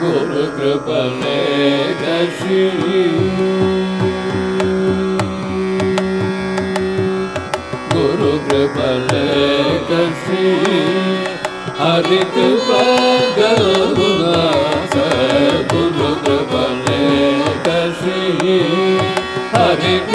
गुरु गुरु गुरुक्रपाले कषी गुरुक्रपाले कसि आदिक गुरुकले कसि आदिक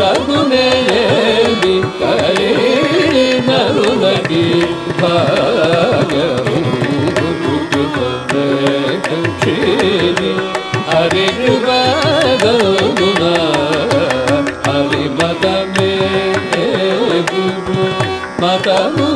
రఘునేమి కరీణ నరులకి భాగీ హరి కృపగునా హరి మతమే మతము